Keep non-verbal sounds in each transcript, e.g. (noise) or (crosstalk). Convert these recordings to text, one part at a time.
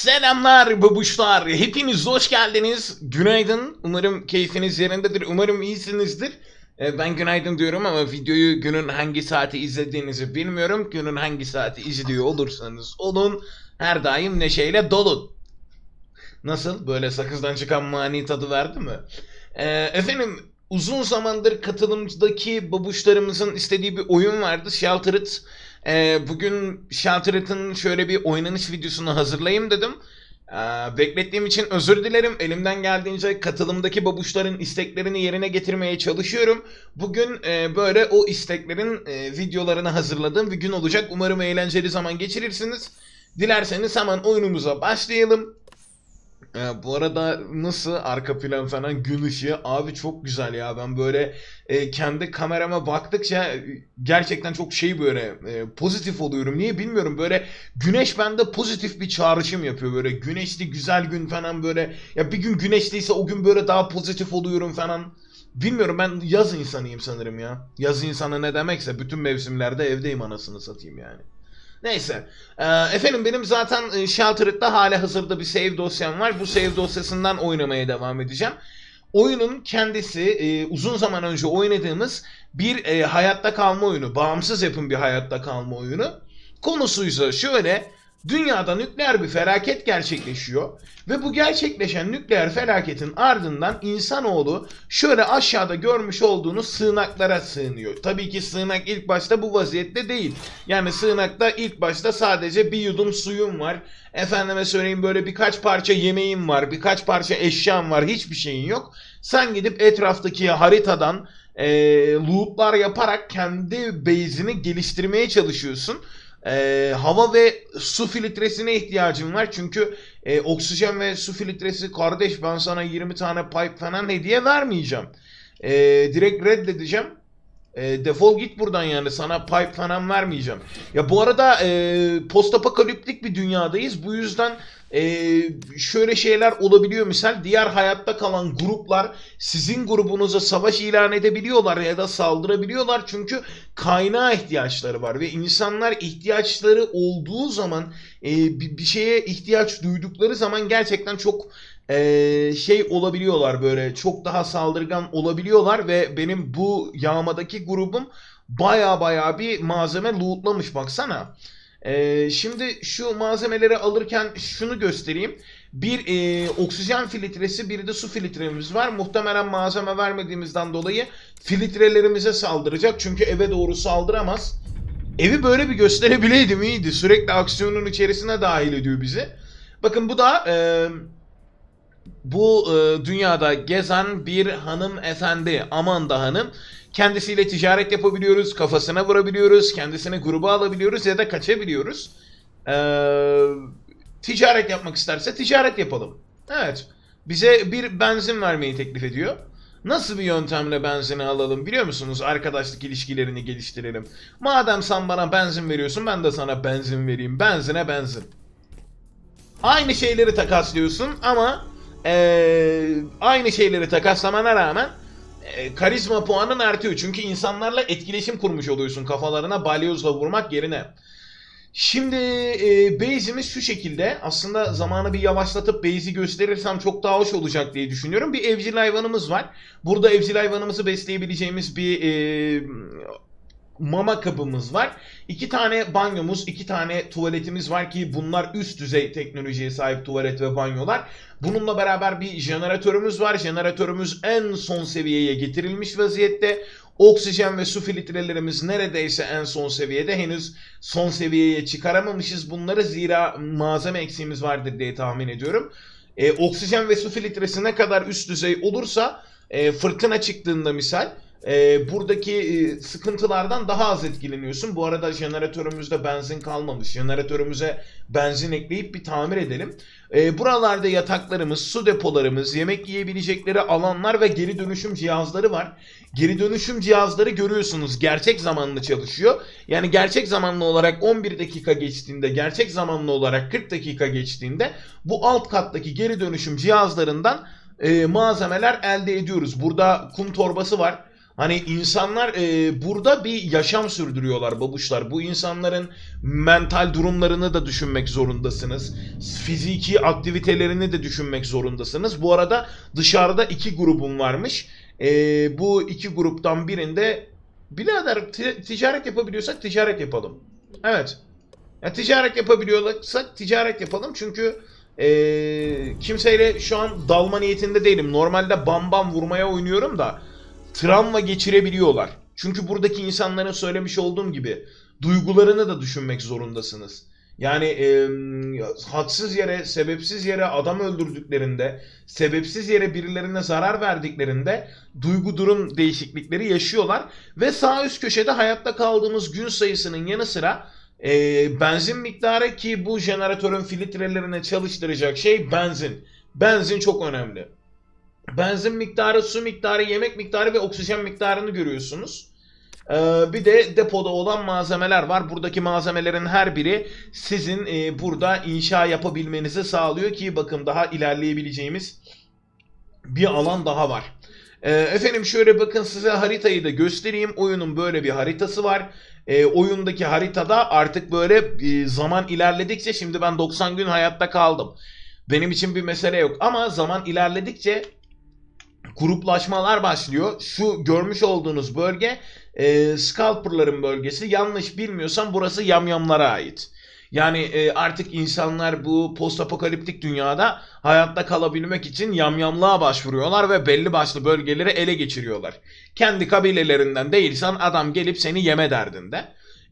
Selamlar babuşlar. Hepiniz hoş geldiniz. Günaydın. Umarım keyfiniz yerindedir. Umarım iyisinizdir. Ee, Ben günaydın diyorum ama videoyu günün hangi saati izlediğinizi bilmiyorum. Günün hangi saati izliyor olursanız olun. Her daim neşeyle dolun. Nasıl? Böyle sakızdan çıkan mani tadı verdi mi? Ee, efendim uzun zamandır katılımdaki babuşlarımızın istediği bir oyun vardı. Sheltered. Ee, bugün Sheltered'ın şöyle bir oynanış videosunu hazırlayayım dedim. Ee, beklettiğim için özür dilerim. Elimden geldiğince katılımdaki babuşların isteklerini yerine getirmeye çalışıyorum. Bugün e, böyle o isteklerin e, videolarını hazırladığım bir gün olacak. Umarım eğlenceli zaman geçirirsiniz. Dilerseniz hemen oyunumuza başlayalım. Ee, bu arada nasıl arka plan falan gün ışığı? Abi çok güzel ya. Ben böyle e, kendi kamerama baktıkça e, gerçekten çok şey böyle e, pozitif oluyorum. Niye bilmiyorum. Böyle güneş bende pozitif bir çağrışım yapıyor. Böyle güneşli güzel gün falan böyle. Ya bir gün güneşliyse o gün böyle daha pozitif oluyorum falan. Bilmiyorum ben yaz insanıyım sanırım ya. Yaz insanı ne demekse bütün mevsimlerde evdeyim anasını satayım yani. Neyse. Ee, efendim benim zaten e, Sheltered'da hala hazırda bir save dosyam var. Bu save dosyasından oynamaya devam edeceğim. Oyunun kendisi e, uzun zaman önce oynadığımız bir e, hayatta kalma oyunu. Bağımsız yapım bir hayatta kalma oyunu. Konusuysa şöyle. Dünyada nükleer bir felaket gerçekleşiyor ve bu gerçekleşen nükleer felaketin ardından insanoğlu şöyle aşağıda görmüş olduğunuz sığınaklara sığınıyor. Tabii ki sığınak ilk başta bu vaziyette değil. Yani sığınakta ilk başta sadece bir yudum suyun var. Efendime söyleyeyim böyle birkaç parça yemeğin var, birkaç parça eşyan var, hiçbir şeyin yok. Sen gidip etraftaki haritadan e, lootlar yaparak kendi base'ini geliştirmeye çalışıyorsun. Ee, hava ve su filtresine ihtiyacım var. Çünkü e, oksijen ve su filtresi kardeş ben sana 20 tane pipe falan hediye vermeyeceğim. Ee, direkt reddedeceğim. E, defol git buradan yani sana pipe falan vermeyeceğim. Ya bu arada e, postapokaliptik bir dünyadayız. Bu yüzden e, şöyle şeyler olabiliyor misal? Diğer hayatta kalan gruplar sizin grubunuza savaş ilan edebiliyorlar ya da saldırabiliyorlar. Çünkü kaynağa ihtiyaçları var ve insanlar ihtiyaçları olduğu zaman e, bir, şeye ihtiyaç duydukları zaman gerçekten çok e, şey olabiliyorlar böyle. Çok daha saldırgan olabiliyorlar ve benim bu yağmadaki grubum baya baya bir malzeme lootlamış baksana. Ee, şimdi şu malzemeleri alırken şunu göstereyim. Bir e, oksijen filtresi bir de su filtremiz var. Muhtemelen malzeme vermediğimizden dolayı filtrelerimize saldıracak. Çünkü eve doğru saldıramaz. Evi böyle bir gösterebileydim iyiydi. Sürekli aksiyonun içerisine dahil ediyor bizi. Bakın bu da e, bu e, dünyada gezen bir hanımefendi Amanda Hanım. Kendisiyle ticaret yapabiliyoruz, kafasına vurabiliyoruz, kendisini gruba alabiliyoruz ya da kaçabiliyoruz. Ee, ticaret yapmak isterse ticaret yapalım. Evet. Bize bir benzin vermeyi teklif ediyor. Nasıl bir yöntemle benzini alalım biliyor musunuz? Arkadaşlık ilişkilerini geliştirelim. Madem sen bana benzin veriyorsun ben de sana benzin vereyim. Benzine benzin. Aynı şeyleri takaslıyorsun ama ee, aynı şeyleri takaslamana rağmen e, karizma puanın artıyor. Çünkü insanlarla etkileşim kurmuş oluyorsun kafalarına balyozla vurmak yerine. Şimdi e, base'imiz şu şekilde. Aslında zamanı bir yavaşlatıp base'i gösterirsem çok daha hoş olacak diye düşünüyorum. Bir evcil hayvanımız var. Burada evcil hayvanımızı besleyebileceğimiz bir e, mama kabımız var. İki tane banyomuz, iki tane tuvaletimiz var ki bunlar üst düzey teknolojiye sahip tuvalet ve banyolar. Bununla beraber bir jeneratörümüz var. Jeneratörümüz en son seviyeye getirilmiş vaziyette. Oksijen ve su filtrelerimiz neredeyse en son seviyede. Henüz son seviyeye çıkaramamışız bunları zira malzeme eksiğimiz vardır diye tahmin ediyorum. E, oksijen ve su filtresi ne kadar üst düzey olursa e, fırtına çıktığında misal e, buradaki e, sıkıntılardan daha az etkileniyorsun. Bu arada jeneratörümüzde benzin kalmamış. Jeneratörümüze benzin ekleyip bir tamir edelim. E, buralarda yataklarımız, su depolarımız, yemek yiyebilecekleri alanlar ve geri dönüşüm cihazları var. Geri dönüşüm cihazları görüyorsunuz gerçek zamanlı çalışıyor. Yani gerçek zamanlı olarak 11 dakika geçtiğinde, gerçek zamanlı olarak 40 dakika geçtiğinde bu alt kattaki geri dönüşüm cihazlarından e, malzemeler elde ediyoruz. Burada kum torbası var. Hani insanlar e, burada bir yaşam sürdürüyorlar babuşlar. Bu insanların mental durumlarını da düşünmek zorundasınız. Fiziki aktivitelerini de düşünmek zorundasınız. Bu arada dışarıda iki grubum varmış. E, bu iki gruptan birinde birader ticaret yapabiliyorsak ticaret yapalım. Evet. Ya, ticaret yapabiliyorsak ticaret yapalım çünkü e, kimseyle şu an dalma niyetinde değilim. Normalde bam bam vurmaya oynuyorum da travma geçirebiliyorlar. Çünkü buradaki insanların söylemiş olduğum gibi duygularını da düşünmek zorundasınız. Yani e, haksız yere, sebepsiz yere adam öldürdüklerinde, sebepsiz yere birilerine zarar verdiklerinde duygu durum değişiklikleri yaşıyorlar. Ve sağ üst köşede hayatta kaldığımız gün sayısının yanı sıra e, benzin miktarı ki bu jeneratörün filtrelerini çalıştıracak şey benzin. Benzin çok önemli. Benzin miktarı, su miktarı, yemek miktarı ve oksijen miktarını görüyorsunuz. Ee, bir de depoda olan malzemeler var. Buradaki malzemelerin her biri sizin e, burada inşa yapabilmenizi sağlıyor ki bakın daha ilerleyebileceğimiz bir alan daha var. Ee, efendim şöyle bakın size haritayı da göstereyim. Oyunun böyle bir haritası var. Ee, oyundaki haritada artık böyle e, zaman ilerledikçe şimdi ben 90 gün hayatta kaldım. Benim için bir mesele yok ama zaman ilerledikçe gruplaşmalar başlıyor. Şu görmüş olduğunuz bölge e, Scalper'ların bölgesi. Yanlış bilmiyorsam burası yamyamlara ait. Yani e, artık insanlar bu post apokaliptik dünyada hayatta kalabilmek için yamyamlığa başvuruyorlar ve belli başlı bölgeleri ele geçiriyorlar. Kendi kabilelerinden değilsen adam gelip seni yeme derdinde.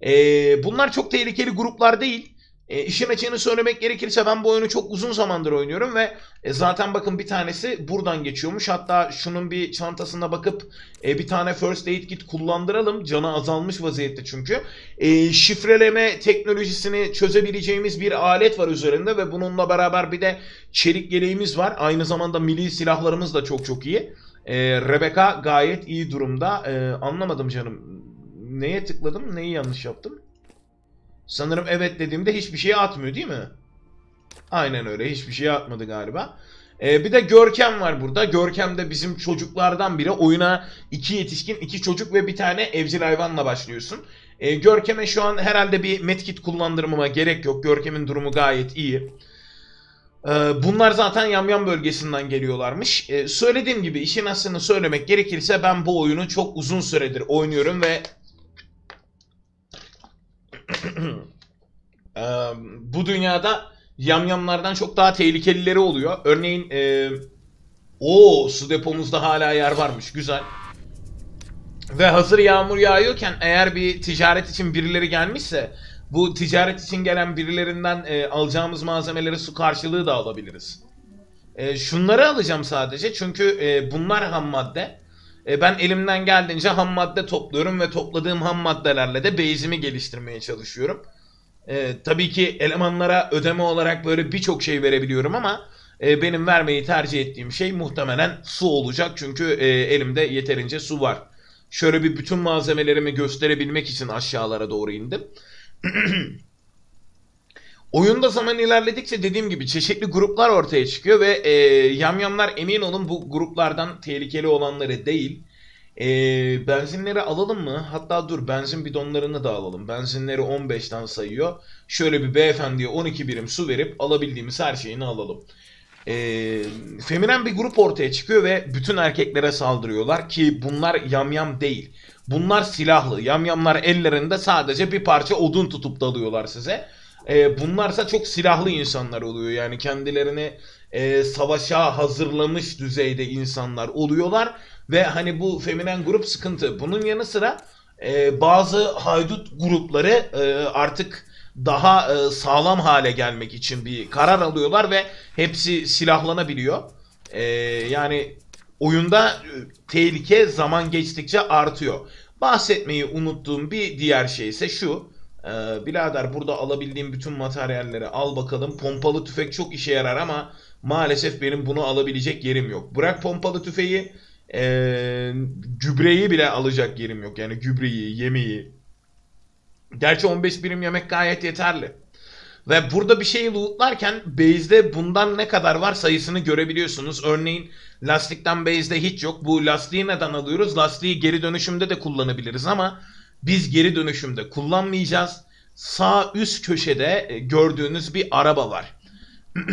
E, bunlar çok tehlikeli gruplar değil. E, işin açığını söylemek gerekirse ben bu oyunu çok uzun zamandır oynuyorum ve e, zaten bakın bir tanesi buradan geçiyormuş. Hatta şunun bir çantasına bakıp e, bir tane first aid kit kullandıralım. Canı azalmış vaziyette çünkü. E, şifreleme teknolojisini çözebileceğimiz bir alet var üzerinde ve bununla beraber bir de çelik yeleğimiz var. Aynı zamanda milli silahlarımız da çok çok iyi. E, Rebecca gayet iyi durumda. E, anlamadım canım. Neye tıkladım? Neyi yanlış yaptım? Sanırım evet dediğimde hiçbir şey atmıyor değil mi? Aynen öyle hiçbir şey atmadı galiba. Ee, bir de Görkem var burada. Görkem de bizim çocuklardan biri. Oyuna iki yetişkin, iki çocuk ve bir tane evcil hayvanla başlıyorsun. Ee, Görkem'e şu an herhalde bir medkit kullandırmama gerek yok. Görkem'in durumu gayet iyi. Ee, bunlar zaten Yamyam bölgesinden geliyorlarmış. Ee, söylediğim gibi işin aslını söylemek gerekirse ben bu oyunu çok uzun süredir oynuyorum ve (clears throat) Ee, bu dünyada yamyamlardan çok daha tehlikelileri oluyor. Örneğin e, o su depomuzda hala yer varmış. Güzel. Ve hazır yağmur yağıyorken eğer bir ticaret için birileri gelmişse bu ticaret için gelen birilerinden e, alacağımız malzemeleri su karşılığı da alabiliriz. E, şunları alacağım sadece çünkü e, bunlar ham madde. E, ben elimden geldiğince ham madde topluyorum ve topladığım ham maddelerle de base'imi geliştirmeye çalışıyorum. E, tabii ki elemanlara ödeme olarak böyle birçok şey verebiliyorum ama e, benim vermeyi tercih ettiğim şey muhtemelen su olacak. Çünkü e, elimde yeterince su var. Şöyle bir bütün malzemelerimi gösterebilmek için aşağılara doğru indim. (clears throat) Oyunda zaman ilerledikçe dediğim gibi çeşitli gruplar ortaya çıkıyor ve e, yamyamlar emin olun bu gruplardan tehlikeli olanları değil. E, benzinleri alalım mı? Hatta dur benzin bidonlarını da alalım. Benzinleri 15'ten sayıyor. Şöyle bir beyefendiye 12 birim su verip alabildiğimiz her şeyini alalım. E, feminen bir grup ortaya çıkıyor ve bütün erkeklere saldırıyorlar ki bunlar yamyam değil. Bunlar silahlı. Yamyamlar ellerinde sadece bir parça odun tutup dalıyorlar size. E, bunlarsa çok silahlı insanlar oluyor. Yani kendilerini e, savaşa hazırlamış düzeyde insanlar oluyorlar. Ve hani bu feminen grup sıkıntı. Bunun yanı sıra e, bazı haydut grupları e, artık daha e, sağlam hale gelmek için bir karar alıyorlar ve hepsi silahlanabiliyor. E, yani oyunda e, tehlike zaman geçtikçe artıyor. Bahsetmeyi unuttuğum bir diğer şey ise şu. Ee, birader burada alabildiğim bütün materyalleri al bakalım. Pompalı tüfek çok işe yarar ama maalesef benim bunu alabilecek yerim yok. Bırak pompalı tüfeği ee, gübreyi bile alacak yerim yok. Yani gübreyi, yemeği. Gerçi 15 birim yemek gayet yeterli. Ve burada bir şeyi lootlarken base'de bundan ne kadar var sayısını görebiliyorsunuz. Örneğin lastikten base'de hiç yok. Bu lastiği neden alıyoruz? Lastiği geri dönüşümde de kullanabiliriz ama biz geri dönüşümde kullanmayacağız. Sağ üst köşede e, gördüğünüz bir araba var. (clears throat)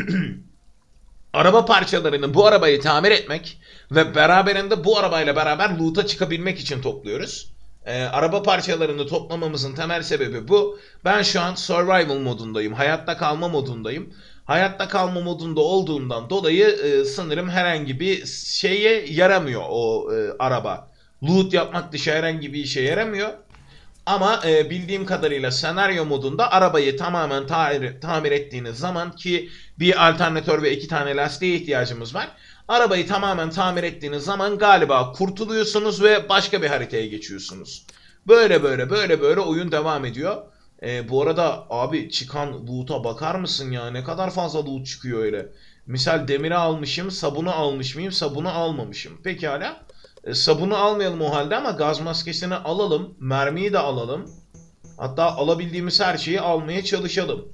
araba parçalarını bu arabayı tamir etmek ve beraberinde bu arabayla beraber loot'a çıkabilmek için topluyoruz. Ee, araba parçalarını toplamamızın temel sebebi bu. Ben şu an survival modundayım. Hayatta kalma modundayım. Hayatta kalma modunda olduğundan dolayı e, sanırım herhangi bir şeye yaramıyor o e, araba. Loot yapmak dışı herhangi bir işe yaramıyor. Ama e, bildiğim kadarıyla senaryo modunda arabayı tamamen tamir, tamir ettiğiniz zaman ki bir alternatör ve iki tane lastiğe ihtiyacımız var. Arabayı tamamen tamir ettiğiniz zaman galiba kurtuluyorsunuz ve başka bir haritaya geçiyorsunuz. Böyle böyle böyle böyle oyun devam ediyor. E, bu arada abi çıkan loot'a bakar mısın ya? Ne kadar fazla loot çıkıyor öyle. Misal demiri almışım, sabunu almış mıyım, sabunu almamışım. Pekala. E, sabunu almayalım o halde ama gaz maskesini alalım. Mermiyi de alalım. Hatta alabildiğimiz her şeyi almaya çalışalım.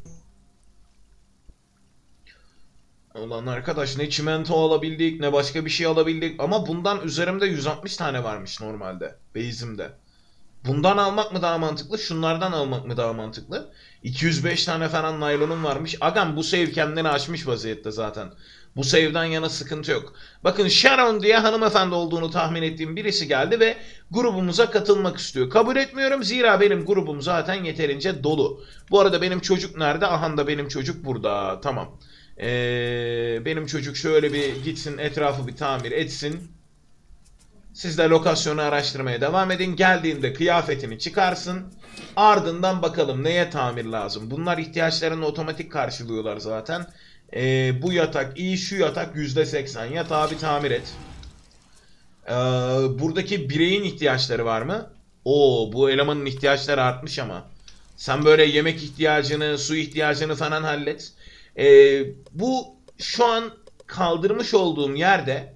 Ulan arkadaş ne çimento alabildik ne başka bir şey alabildik ama bundan üzerimde 160 tane varmış normalde base'imde. Bundan almak mı daha mantıklı şunlardan almak mı daha mantıklı? 205 tane falan naylonum varmış. Agam bu save kendini açmış vaziyette zaten. Bu save'den yana sıkıntı yok. Bakın Sharon diye hanımefendi olduğunu tahmin ettiğim birisi geldi ve grubumuza katılmak istiyor. Kabul etmiyorum zira benim grubum zaten yeterince dolu. Bu arada benim çocuk nerede? Aha da benim çocuk burada. Tamam. Ee, benim çocuk şöyle bir gitsin etrafı bir tamir etsin. Siz de lokasyonu araştırmaya devam edin. Geldiğinde kıyafetini çıkarsın. Ardından bakalım neye tamir lazım. Bunlar ihtiyaçlarını otomatik karşılıyorlar zaten. Ee, bu yatak iyi, şu yatak %80. Yatağı bir tamir et. Ee, buradaki bireyin ihtiyaçları var mı? Oo, bu elemanın ihtiyaçları artmış ama. Sen böyle yemek ihtiyacını, su ihtiyacını falan hallet. Ee, bu şu an kaldırmış olduğum yerde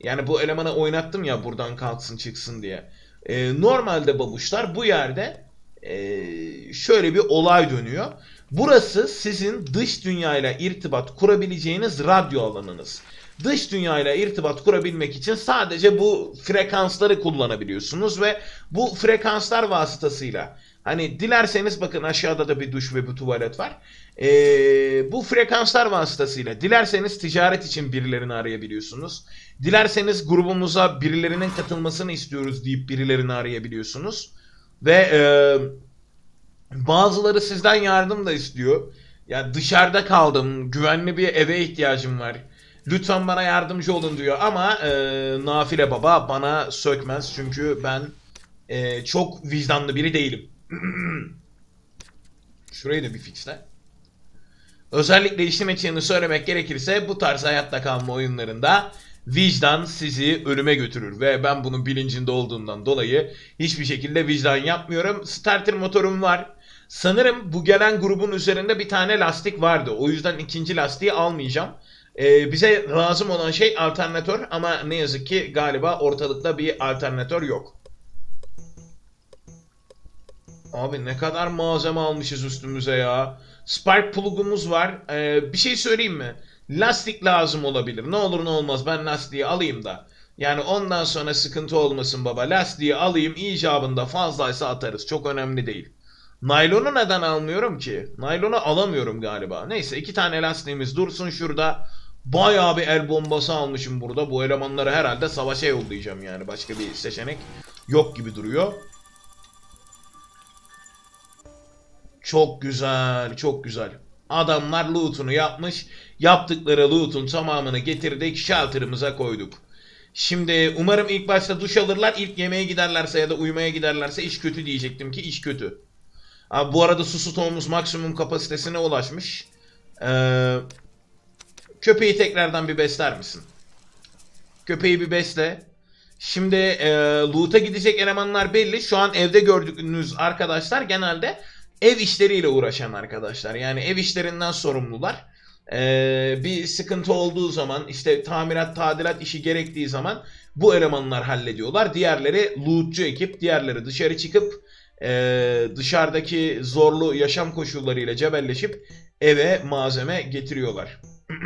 yani bu elemanı oynattım ya buradan kalksın çıksın diye. Ee, normalde babuşlar bu yerde e, şöyle bir olay dönüyor. Burası sizin dış dünyayla irtibat kurabileceğiniz radyo alanınız. Dış dünyayla irtibat kurabilmek için sadece bu frekansları kullanabiliyorsunuz ve bu frekanslar vasıtasıyla hani dilerseniz bakın aşağıda da bir duş ve bir tuvalet var. Ee, bu frekanslar vasıtasıyla dilerseniz ticaret için birilerini arayabiliyorsunuz. Dilerseniz grubumuza birilerinin katılmasını istiyoruz deyip birilerini arayabiliyorsunuz. Ve e, bazıları sizden yardım da istiyor. Ya dışarıda kaldım, güvenli bir eve ihtiyacım var. Lütfen bana yardımcı olun diyor ama e, Nafile Baba bana sökmez çünkü ben e, çok vicdanlı biri değilim. (clears throat) Şurayı da bir fixle. Özellikle işlem içini söylemek gerekirse bu tarz hayatta kalma oyunlarında vicdan sizi ölüme götürür ve ben bunun bilincinde olduğundan dolayı hiçbir şekilde vicdan yapmıyorum. Starter motorum var. Sanırım bu gelen grubun üzerinde bir tane lastik vardı. O yüzden ikinci lastiği almayacağım. Ee, bize lazım olan şey alternatör ama ne yazık ki galiba ortalıkta bir alternatör yok. Abi ne kadar malzeme almışız üstümüze ya. Spark plug'umuz var. Ee, bir şey söyleyeyim mi? Lastik lazım olabilir. Ne olur ne olmaz ben lastiği alayım da. Yani ondan sonra sıkıntı olmasın baba. Lastiği alayım icabında fazlaysa atarız. Çok önemli değil. Naylonu neden almıyorum ki? Naylonu alamıyorum galiba. Neyse iki tane lastiğimiz dursun şurada. Bayağı bir el bombası almışım burada. Bu elemanları herhalde savaşa yollayacağım yani. Başka bir seçenek yok gibi duruyor. Çok güzel, çok güzel. Adamlar loot'unu yapmış. Yaptıkları loot'un tamamını getirdik, shelter'ımıza koyduk. Şimdi umarım ilk başta duş alırlar, ilk yemeğe giderlerse ya da uyumaya giderlerse iş kötü diyecektim ki iş kötü. Abi bu arada su stoğumuz maksimum kapasitesine ulaşmış. Ee, köpeği tekrardan bir besler misin? Köpeği bir besle. Şimdi e, loot'a gidecek elemanlar belli. Şu an evde gördüğünüz arkadaşlar genelde ev işleriyle uğraşan arkadaşlar. Yani ev işlerinden sorumlular. Ee, bir sıkıntı olduğu zaman işte tamirat tadilat işi gerektiği zaman bu elemanlar hallediyorlar. Diğerleri lootçu ekip, diğerleri dışarı çıkıp e, dışarıdaki zorlu yaşam koşullarıyla cebelleşip eve malzeme getiriyorlar. (clears throat)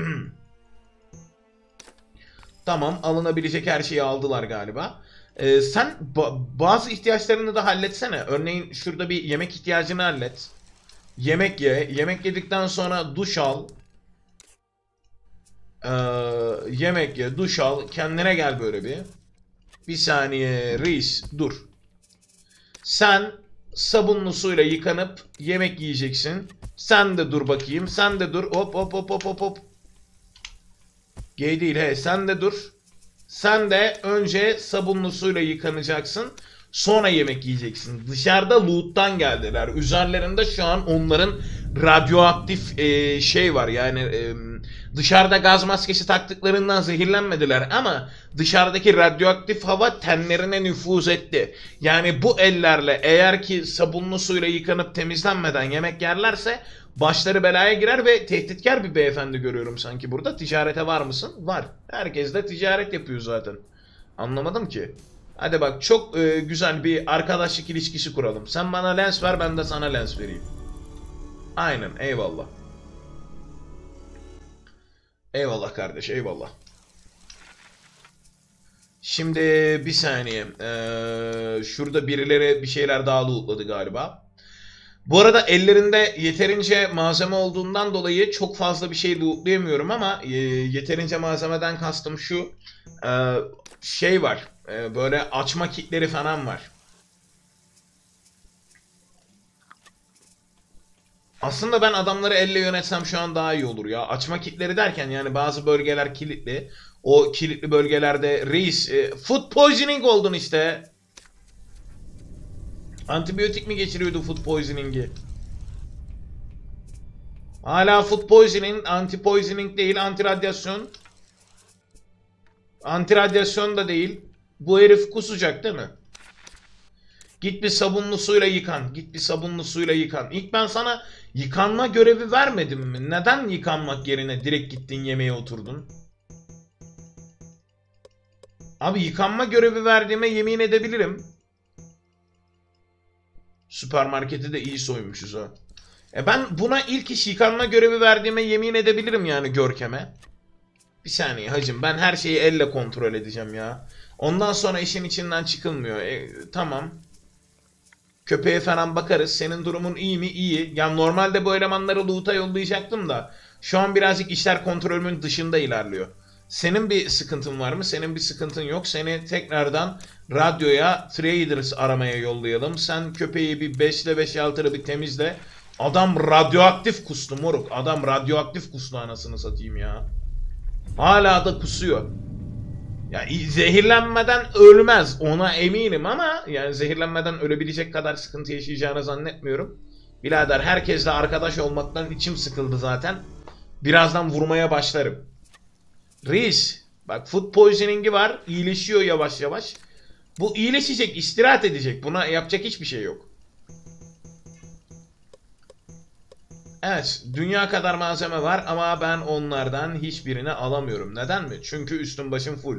tamam alınabilecek her şeyi aldılar galiba. Ee, sen ba- bazı ihtiyaçlarını da halletsene. Örneğin şurada bir yemek ihtiyacını hallet. Yemek ye. Yemek yedikten sonra duş al. Ee, yemek ye, duş al. Kendine gel böyle bir. Bir saniye reis dur. Sen sabunlu suyla yıkanıp yemek yiyeceksin. Sen de dur bakayım. Sen de dur. Hop hop hop hop hop hop. Değil he. Sen de dur. Sen de önce sabunlu suyla yıkanacaksın. Sonra yemek yiyeceksin. Dışarıda loot'tan geldiler. Üzerlerinde şu an onların radyoaktif e, şey var. Yani e, dışarıda gaz maskesi taktıklarından zehirlenmediler ama dışarıdaki radyoaktif hava tenlerine nüfuz etti. Yani bu ellerle eğer ki sabunlu suyla yıkanıp temizlenmeden yemek yerlerse başları belaya girer ve tehditkar bir beyefendi görüyorum sanki burada. Ticarete var mısın? Var. Herkes de ticaret yapıyor zaten. Anlamadım ki. Hadi bak çok e, güzel bir arkadaşlık ilişkisi kuralım. Sen bana lens ver ben de sana lens vereyim. Aynen eyvallah. Eyvallah kardeş eyvallah. Şimdi bir saniye. Ee, şurada birileri bir şeyler daha lootladı galiba. Bu arada ellerinde yeterince malzeme olduğundan dolayı çok fazla bir şey lootlayamıyorum ama e, yeterince malzemeden kastım şu. e, şey var. e, böyle açma kitleri falan var. Aslında ben adamları elle yönetsem şu an daha iyi olur ya. Açma kitleri derken yani bazı bölgeler kilitli. O kilitli bölgelerde reis e, food poisoning oldun işte. Antibiyotik mi geçiriyordu food poisoning'i? Hala food poisoning, anti poisoning değil, anti radyasyon. Anti radyasyon da değil. Bu herif kusacak değil mi? Git bir sabunlu suyla yıkan. Git bir sabunlu suyla yıkan. İlk ben sana yıkanma görevi vermedim mi? Neden yıkanmak yerine direkt gittin yemeğe oturdun? Abi yıkanma görevi verdiğime yemin edebilirim. Süpermarketi de iyi soymuşuz ha. E ben buna ilk iş yıkanma görevi verdiğime yemin edebilirim yani Görkem'e. Bir saniye hacım ben her şeyi elle kontrol edeceğim ya. Ondan sonra işin içinden çıkılmıyor. E, tamam. Köpeğe falan bakarız. Senin durumun iyi mi? İyi. Ya normalde bu elemanları loot'a yollayacaktım da. Şu an birazcık işler kontrolümün dışında ilerliyor. Senin bir sıkıntın var mı? Senin bir sıkıntın yok. Seni tekrardan radyoya traders aramaya yollayalım. Sen köpeği bir 5 ile 5 altını bir temizle. Adam radyoaktif kustu moruk. Adam radyoaktif kustu anasını satayım ya. Hala da kusuyor. Ya zehirlenmeden ölmez ona eminim ama yani zehirlenmeden ölebilecek kadar sıkıntı yaşayacağını zannetmiyorum. Birader herkesle arkadaş olmaktan içim sıkıldı zaten. Birazdan vurmaya başlarım. Reis bak food poisoning'i var iyileşiyor yavaş yavaş. Bu iyileşecek istirahat edecek buna yapacak hiçbir şey yok. Evet, dünya kadar malzeme var ama ben onlardan hiçbirini alamıyorum. Neden mi? Çünkü üstüm başım full.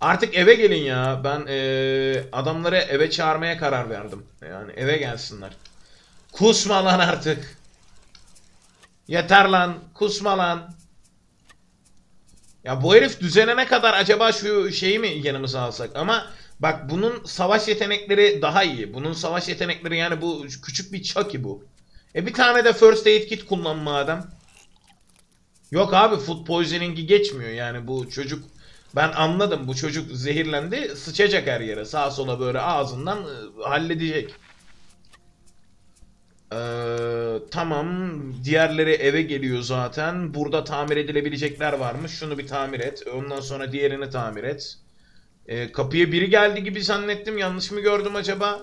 Artık eve gelin ya. Ben eee, adamları eve çağırmaya karar verdim. Yani eve gelsinler. Kusma lan artık. Yeter lan. Kusma lan. Ya bu herif düzenene kadar acaba şu şeyi mi yanımıza alsak? Ama bak bunun savaş yetenekleri daha iyi. Bunun savaş yetenekleri yani bu küçük bir Chucky bu. E bir tane de first aid kit kullan madem. Yok abi food poisoning'i geçmiyor yani bu çocuk ben anladım bu çocuk zehirlendi sıçacak her yere sağa sola böyle ağzından e, halledecek. Ee, tamam diğerleri eve geliyor zaten burada tamir edilebilecekler varmış şunu bir tamir et ondan sonra diğerini tamir et. Ee, kapıya biri geldi gibi zannettim yanlış mı gördüm acaba?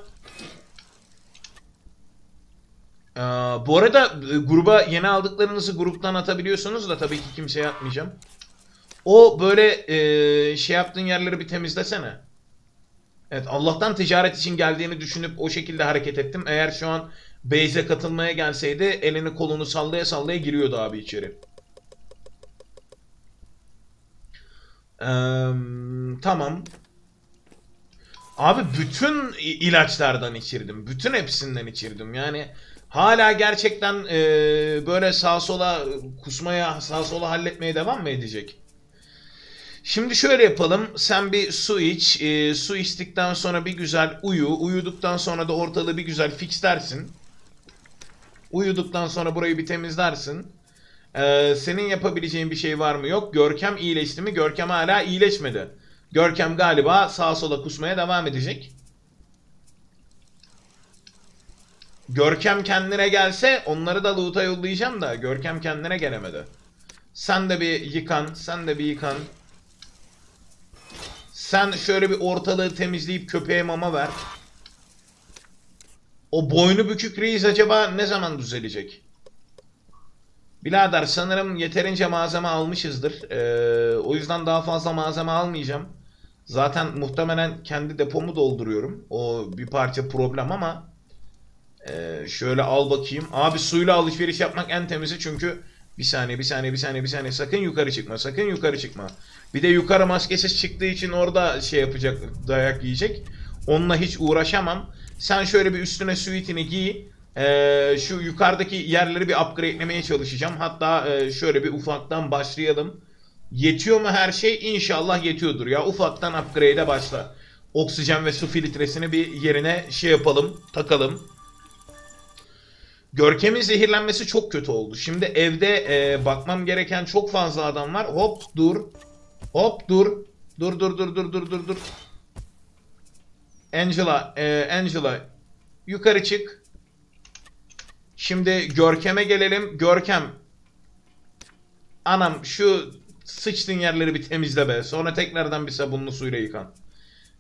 Ee, bu arada e, gruba yeni aldıklarınızı gruptan atabiliyorsunuz da tabii ki kimseye atmayacağım. O böyle e, şey yaptığın yerleri bir temizlesene. Evet Allah'tan ticaret için geldiğini düşünüp o şekilde hareket ettim. Eğer şu an base'e katılmaya gelseydi elini kolunu sallaya sallaya giriyordu abi içeri. Ee, tamam. Abi bütün ilaçlardan içirdim. Bütün hepsinden içirdim. Yani Hala gerçekten e, böyle sağa sola kusmaya, sağa sola halletmeye devam mı edecek? Şimdi şöyle yapalım. Sen bir su iç. E, su içtikten sonra bir güzel uyu. Uyuduktan sonra da ortalığı bir güzel fixlersin. Uyuduktan sonra burayı bir temizlersin. E, senin yapabileceğin bir şey var mı? Yok. Görkem iyileşti mi? Görkem hala iyileşmedi. Görkem galiba sağa sola kusmaya devam edecek. Görkem kendine gelse onları da loot'a yollayacağım da Görkem kendine gelemedi. Sen de bir yıkan, sen de bir yıkan. Sen şöyle bir ortalığı temizleyip köpeğe mama ver. O boynu bükük reis acaba ne zaman düzelecek? Birader sanırım yeterince malzeme almışızdır. Ee, o yüzden daha fazla malzeme almayacağım. Zaten muhtemelen kendi depomu dolduruyorum. O bir parça problem ama ee, şöyle al bakayım. Abi suyla alışveriş yapmak en temizi çünkü bir saniye bir saniye bir saniye bir saniye sakın yukarı çıkma sakın yukarı çıkma. Bir de yukarı maskesiz çıktığı için orada şey yapacak dayak yiyecek. Onunla hiç uğraşamam. Sen şöyle bir üstüne suitini giy. Ee, şu yukarıdaki yerleri bir upgradelemeye çalışacağım. Hatta e, şöyle bir ufaktan başlayalım. Yetiyor mu her şey? İnşallah yetiyordur ya. Ufaktan upgrade'e başla. Oksijen ve su filtresini bir yerine şey yapalım, takalım. Görkem'in zehirlenmesi çok kötü oldu. Şimdi evde e, bakmam gereken çok fazla adam var. Hop dur. Hop dur. Dur dur dur dur dur dur dur. Angela, e, Angela yukarı çık. Şimdi Görkem'e gelelim. Görkem. Anam şu sıçtığın yerleri bir temizle be. Sonra tekrardan bir sabunlu suyla yıkan.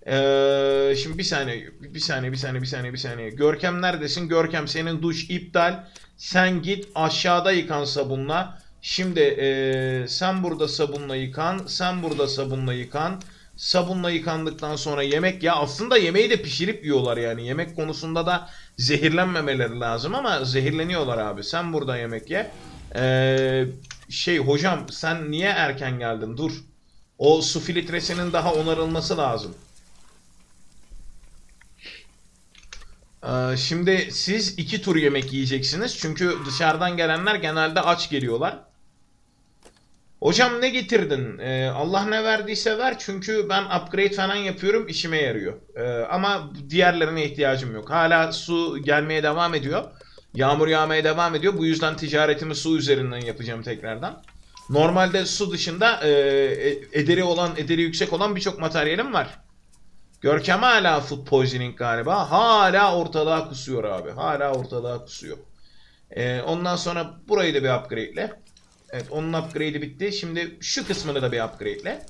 Ee, şimdi bir saniye, bir saniye, bir saniye, bir saniye, bir saniye. Görkem neredesin? Görkem senin duş iptal. Sen git aşağıda yıkan sabunla. Şimdi ee, sen burada sabunla yıkan, sen burada sabunla yıkan. Sabunla yıkandıktan sonra yemek ya aslında yemeği de pişirip yiyorlar yani. Yemek konusunda da zehirlenmemeleri lazım ama zehirleniyorlar abi. Sen burada yemek ye. Ee, şey hocam sen niye erken geldin? Dur. O su filtresinin daha onarılması lazım. Ee, şimdi siz iki tur yemek yiyeceksiniz. Çünkü dışarıdan gelenler genelde aç geliyorlar. Hocam ne getirdin? Ee, Allah ne verdiyse ver. Çünkü ben upgrade falan yapıyorum. işime yarıyor. Ee, ama diğerlerine ihtiyacım yok. Hala su gelmeye devam ediyor. Yağmur yağmaya devam ediyor. Bu yüzden ticaretimi su üzerinden yapacağım tekrardan. Normalde su dışında e, ederi olan, ederi yüksek olan birçok materyalim var. Görkem hala food poisoning galiba. Hala ortalığa kusuyor abi. Hala ortalığa kusuyor. Ee, ondan sonra burayı da bir upgrade'le. Evet onun upgrade'i bitti. Şimdi şu kısmını da bir upgrade'le.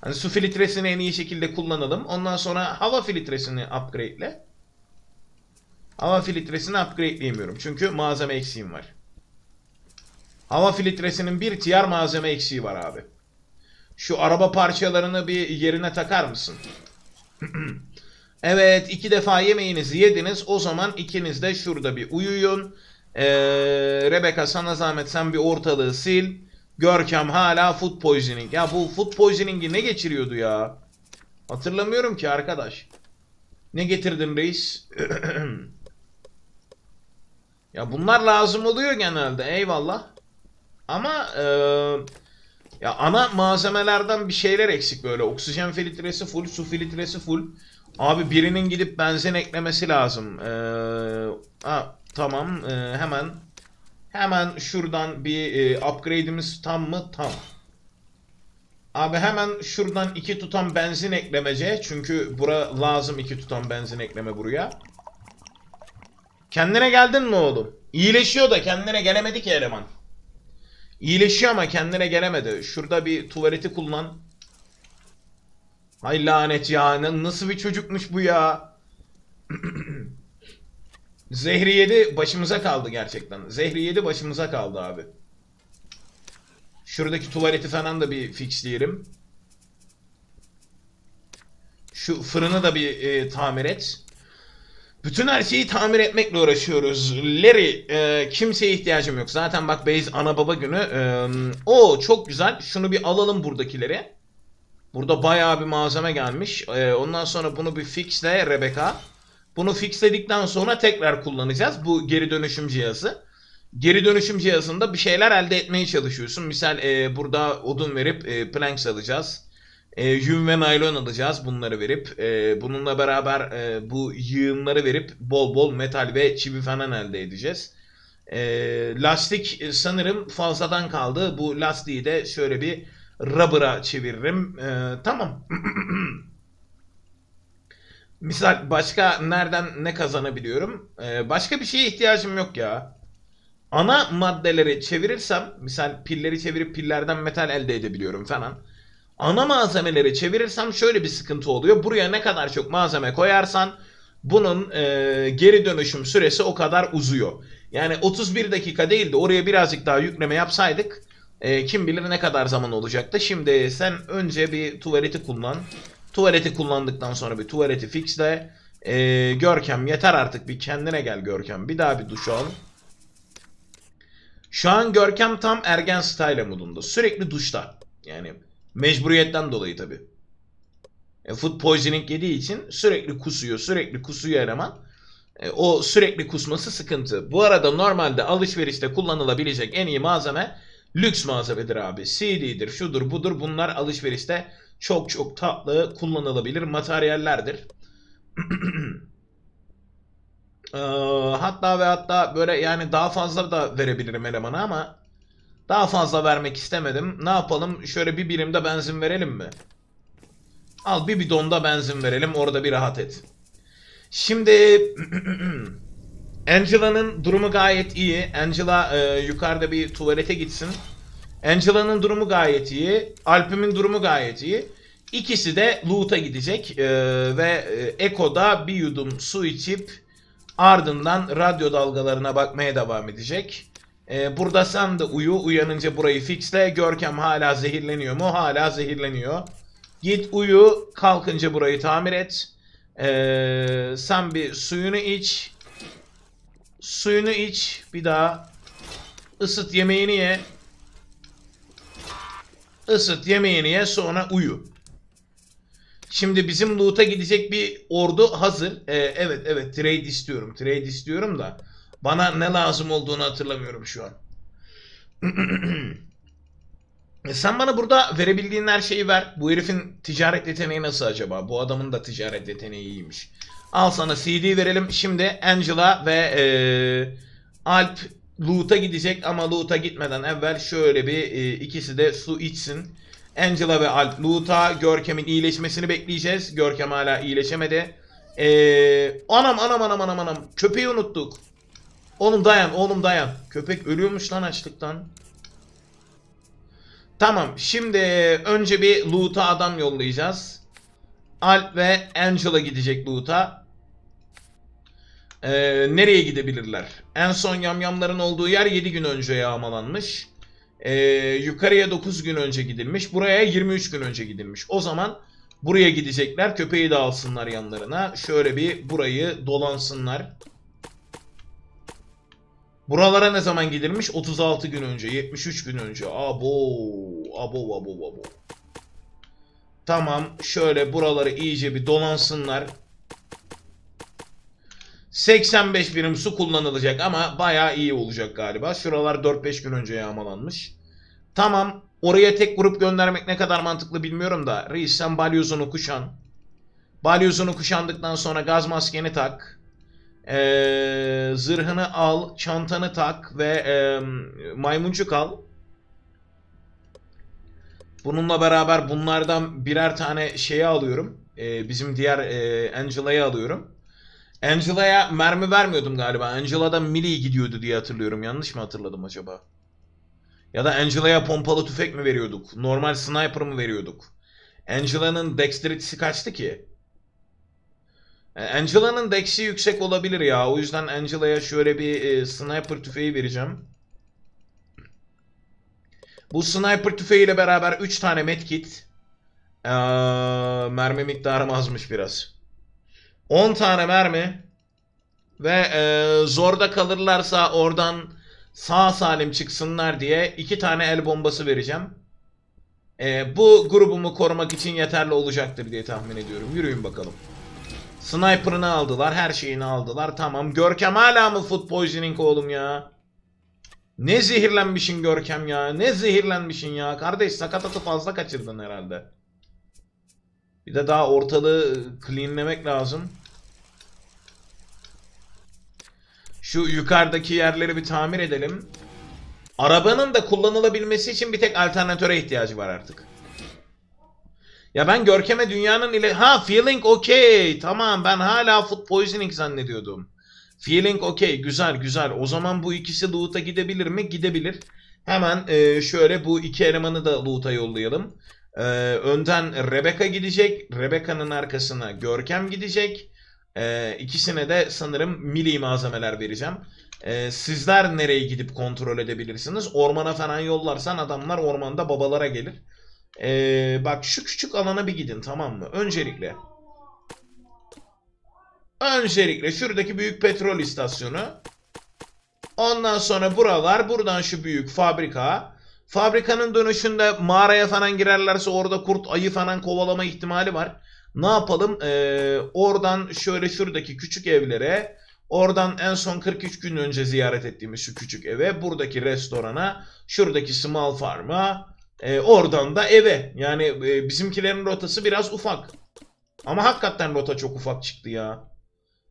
Hani su filtresini en iyi şekilde kullanalım. Ondan sonra hava filtresini upgrade'le. Hava filtresini upgrade'leyemiyorum. Çünkü malzeme eksiğim var. Hava filtresinin bir tier malzeme eksiği var abi. Şu araba parçalarını bir yerine takar mısın? (clears throat) evet iki defa yemeğinizi yediniz. O zaman ikiniz de şurada bir uyuyun. Ee, Rebecca sana zahmet sen bir ortalığı sil. Görkem hala food poisoning. Ya bu food poisoning'i ne geçiriyordu ya? Hatırlamıyorum ki arkadaş. Ne getirdin reis? (clears throat) ya bunlar lazım oluyor genelde eyvallah. Ama e, ya ana malzemelerden bir şeyler eksik böyle. Oksijen filtresi full, su filtresi full. Abi birinin gidip benzin eklemesi lazım. Ee, ha, tamam ee, hemen hemen şuradan bir e, upgrade'imiz tam mı? Tam. Abi hemen şuradan iki tutam benzin eklemece. Çünkü bura lazım iki tutam benzin ekleme buraya. Kendine geldin mi oğlum? İyileşiyor da kendine gelemedi ki eleman. İyileşiyor ama kendine gelemedi. Şurada bir tuvaleti kullan. Hay lanet ya. Nasıl bir çocukmuş bu ya. (clears throat) Zehri yedi başımıza kaldı gerçekten. Zehri yedi başımıza kaldı abi. Şuradaki tuvaleti falan da bir fixleyelim. Şu fırını da bir e, tamir et. Bütün her şeyi tamir etmekle uğraşıyoruz. Larry, e, kimseye ihtiyacım yok. Zaten bak base ana baba günü. E, o çok güzel. Şunu bir alalım buradakileri. Burada bayağı bir malzeme gelmiş. E, ondan sonra bunu bir fixle Rebecca. Bunu fixledikten sonra tekrar kullanacağız bu geri dönüşüm cihazı. Geri dönüşüm cihazında bir şeyler elde etmeye çalışıyorsun. Misal e, burada odun verip e, planks alacağız. E, yün ve naylon alacağız bunları verip. E, bununla beraber e, bu yığınları verip bol bol metal ve çivi falan elde edeceğiz. E, lastik sanırım fazladan kaldı. Bu lastiği de şöyle bir rubber'a çeviririm. E, tamam. (clears throat) Misal başka nereden ne kazanabiliyorum? E, başka bir şeye ihtiyacım yok ya. Ana maddeleri çevirirsem, misal pilleri çevirip pillerden metal elde edebiliyorum falan. Ana malzemeleri çevirirsem şöyle bir sıkıntı oluyor. Buraya ne kadar çok malzeme koyarsan bunun e, geri dönüşüm süresi o kadar uzuyor. Yani 31 dakika değil de oraya birazcık daha yükleme yapsaydık e, kim bilir ne kadar zaman olacaktı. Şimdi sen önce bir tuvaleti kullan. Tuvaleti kullandıktan sonra bir tuvaleti fixle. E, Görkem yeter artık bir kendine gel Görkem. Bir daha bir duş al. Şu an Görkem tam ergen style modunda. Sürekli duşta. Yani mecburiyetten dolayı tabi. E, food poisoning yediği için sürekli kusuyor. Sürekli kusuyor eleman. E, o sürekli kusması sıkıntı. Bu arada normalde alışverişte kullanılabilecek en iyi malzeme lüks malzemedir abi. CD'dir, şudur budur bunlar alışverişte çok çok tatlı kullanılabilir materyallerdir. Ee, (clears throat) hatta ve hatta böyle yani daha fazla da verebilirim elemana ama daha fazla vermek istemedim. Ne yapalım? Şöyle bir birimde benzin verelim mi? Al bir bidonda benzin verelim. Orada bir rahat et. Şimdi (clears throat) Angela'nın durumu gayet iyi. Angela e, yukarıda bir tuvalete gitsin. Angela'nın durumu gayet iyi. Alp'imin durumu gayet iyi. İkisi de loot'a gidecek. E, ve e, Eko'da bir yudum su içip ardından radyo dalgalarına bakmaya devam edecek. Ee, burada sen de uyu. Uyanınca burayı fixle. Görkem hala zehirleniyor mu? Hala zehirleniyor. Git uyu. Kalkınca burayı tamir et. Ee, sen bir suyunu iç. Suyunu iç. Bir daha. Isıt yemeğini ye. Isıt yemeğini ye. Sonra uyu. Şimdi bizim loot'a gidecek bir ordu hazır. Ee, evet evet trade istiyorum. Trade istiyorum da. Bana ne lazım olduğunu hatırlamıyorum şu an. (clears throat) E, sen bana burada verebildiğin her şeyi ver. Bu herifin ticaret yeteneği nasıl acaba? Bu adamın da ticaret yeteneği iyiymiş. Al sana CD verelim. Şimdi Angela ve ee, Alp loot'a gidecek ama loot'a gitmeden evvel şöyle bir e, ikisi de su içsin. Angela ve Alp loot'a Görkem'in iyileşmesini bekleyeceğiz. Görkem hala iyileşemedi. Ee, anam anam anam anam anam. Köpeği unuttuk. Oğlum dayan oğlum dayan. Köpek ölüyormuş lan açlıktan. Tamam şimdi önce bir loot'a adam yollayacağız. Alp ve Angela gidecek loot'a. Ee, nereye gidebilirler? En son yamyamların olduğu yer 7 gün önce yağmalanmış. Ee, yukarıya 9 gün önce gidilmiş. Buraya 23 gün önce gidilmiş. O zaman buraya gidecekler. Köpeği de alsınlar yanlarına. Şöyle bir burayı dolansınlar. Buralara ne zaman gidilmiş? 36 gün önce, 73 gün önce. Abo, abo, abo, abo. Tamam, şöyle buraları iyice bir dolansınlar. 85 birim su kullanılacak ama bayağı iyi olacak galiba. Şuralar 4-5 gün önce yağmalanmış. Tamam, oraya tek grup göndermek ne kadar mantıklı bilmiyorum da. Reis sen balyozunu kuşan. Balyozunu kuşandıktan sonra gaz maskeni tak. Ee, zırhını al, çantanı tak ve e, maymuncuk al. Bununla beraber bunlardan birer tane şeyi alıyorum. Ee, bizim diğer e, Angela'yı alıyorum. Angela'ya mermi vermiyordum galiba. Angela'da melee gidiyordu diye hatırlıyorum. Yanlış mı hatırladım acaba? Ya da Angela'ya pompalı tüfek mi veriyorduk? Normal sniper mı veriyorduk? Angela'nın dexterity'si kaçtı ki? E, Angela'nın dex'i yüksek olabilir ya. O yüzden Angela'ya şöyle bir e, sniper tüfeği vereceğim. Bu sniper tüfeğiyle beraber 3 tane medkit. Ee, mermi miktarım azmış biraz. 10 tane mermi. Ve e, zorda kalırlarsa oradan sağ salim çıksınlar diye 2 tane el bombası vereceğim. E, bu grubumu korumak için yeterli olacaktır diye tahmin ediyorum. Yürüyün bakalım. Sniper'ını aldılar. Her şeyini aldılar. Tamam. Görkem hala mı food poisoning oğlum ya? Ne zehirlenmişin Görkem ya. Ne zehirlenmişin ya. Kardeş sakatatı fazla kaçırdın herhalde. Bir de daha ortalığı cleanlemek lazım. Şu yukarıdaki yerleri bir tamir edelim. Arabanın da kullanılabilmesi için bir tek alternatöre ihtiyacı var artık. Ya ben Görkem'e dünyanın ile... Ha feeling okay. Tamam ben hala food poisoning zannediyordum. Feeling okay. Güzel güzel. O zaman bu ikisi loot'a gidebilir mi? Gidebilir. Hemen e, şöyle bu iki elemanı da loot'a yollayalım. E, önden Rebecca gidecek. Rebecca'nın arkasına Görkem gidecek. E, ikisine de sanırım milli malzemeler vereceğim. E, sizler nereye gidip kontrol edebilirsiniz? Ormana falan yollarsan adamlar ormanda babalara gelir. Ee, bak şu küçük alana bir gidin tamam mı? Öncelikle. Öncelikle şuradaki büyük petrol istasyonu. Ondan sonra buralar. Buradan şu büyük fabrika. Fabrikanın dönüşünde mağaraya falan girerlerse orada kurt ayı falan kovalama ihtimali var. Ne yapalım? Ee, oradan şöyle şuradaki küçük evlere. Oradan en son 43 gün önce ziyaret ettiğimiz şu küçük eve. Buradaki restorana. Şuradaki small farm'a. E, oradan da eve. Yani e, bizimkilerin rotası biraz ufak. Ama hakikaten rota çok ufak çıktı ya.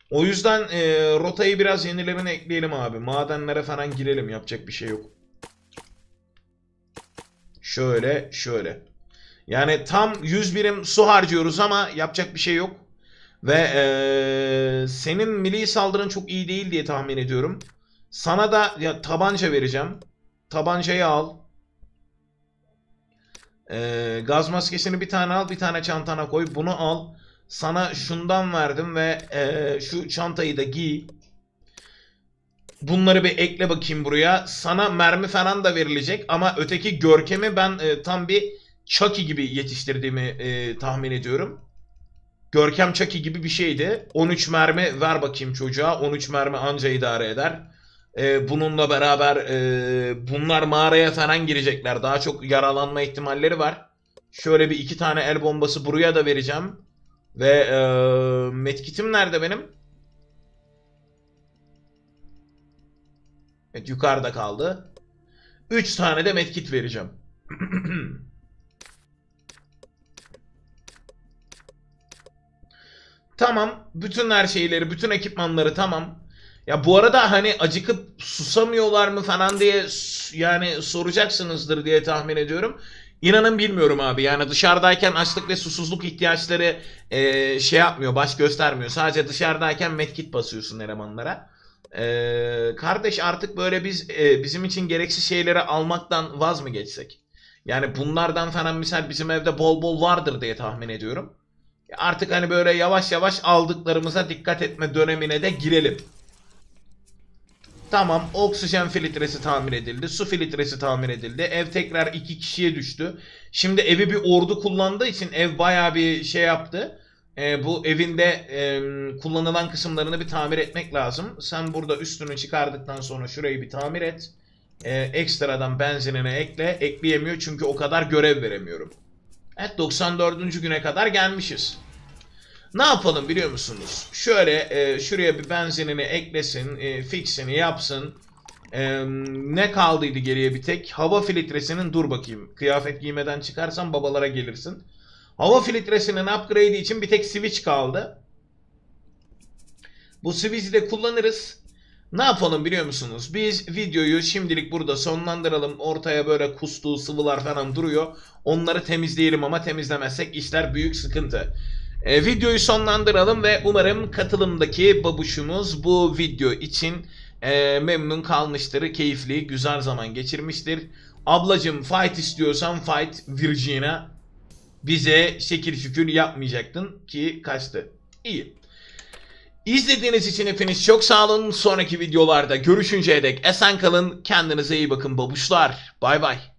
O yüzden e, rotayı biraz yenilerine ekleyelim abi. Madenlere falan girelim. Yapacak bir şey yok. Şöyle şöyle. Yani tam 100 birim su harcıyoruz ama yapacak bir şey yok. Ve e, senin milli saldırın çok iyi değil diye tahmin ediyorum. Sana da ya, tabanca vereceğim. Tabancayı al. Ee, gaz maskesini bir tane al, bir tane çantana koy. Bunu al. Sana şundan verdim ve e, şu çantayı da giy. Bunları bir ekle bakayım buraya. Sana mermi falan da verilecek ama öteki Görkem'i ben e, tam bir Chucky gibi yetiştirdiğimi e, tahmin ediyorum. Görkem Chucky gibi bir şeydi. 13 mermi ver bakayım çocuğa. 13 mermi anca idare eder. Ee, bununla beraber e, bunlar mağaraya falan girecekler. Daha çok yaralanma ihtimalleri var. Şöyle bir iki tane el bombası buraya da vereceğim. Ve e, medkitim nerede benim? Evet yukarıda kaldı. 3 tane de medkit vereceğim. (clears throat) tamam. Bütün her şeyleri, bütün ekipmanları tamam. Ya bu arada hani acıkıp susamıyorlar mı falan diye yani soracaksınızdır diye tahmin ediyorum. İnanın bilmiyorum abi. Yani dışarıdayken açlık ve susuzluk ihtiyaçları e, şey yapmıyor, baş göstermiyor. Sadece dışarıdayken medkit basıyorsun elemanlara. E, kardeş artık böyle biz e, bizim için gereksiz şeyleri almaktan vaz mı geçsek? Yani bunlardan falan misal bizim evde bol bol vardır diye tahmin ediyorum. Artık hani böyle yavaş yavaş aldıklarımıza dikkat etme dönemine de girelim. Tamam oksijen filtresi tamir edildi. Su filtresi tamir edildi. Ev tekrar iki kişiye düştü. Şimdi evi bir ordu kullandığı için ev baya bir şey yaptı. E, bu evinde e, kullanılan kısımlarını bir tamir etmek lazım. Sen burada üstünü çıkardıktan sonra şurayı bir tamir et. E, ekstradan benzinini ekle. Ekleyemiyor çünkü o kadar görev veremiyorum. Evet 94. güne kadar gelmişiz. Ne yapalım biliyor musunuz? Şöyle e, şuraya bir benzinini eklesin, e, fixini yapsın. E, ne kaldıydı geriye bir tek? Hava filtresinin dur bakayım. Kıyafet giymeden çıkarsan babalara gelirsin. Hava filtresinin upgrade için bir tek switch kaldı. Bu switch'i de kullanırız. Ne yapalım biliyor musunuz? Biz videoyu şimdilik burada sonlandıralım. Ortaya böyle kustuğu sıvılar falan duruyor. Onları temizleyelim ama temizlemezsek işler büyük sıkıntı. E, videoyu sonlandıralım ve umarım katılımdaki babuşumuz bu video için e, memnun kalmıştır. Keyifli, güzel zaman geçirmiştir. Ablacım fight istiyorsan fight Virginia. Bize şekil şükür yapmayacaktın ki kaçtı. İyi. İzlediğiniz için hepiniz çok sağ olun. Sonraki videolarda görüşünceye dek esen kalın. Kendinize iyi bakın babuşlar. Bay bay.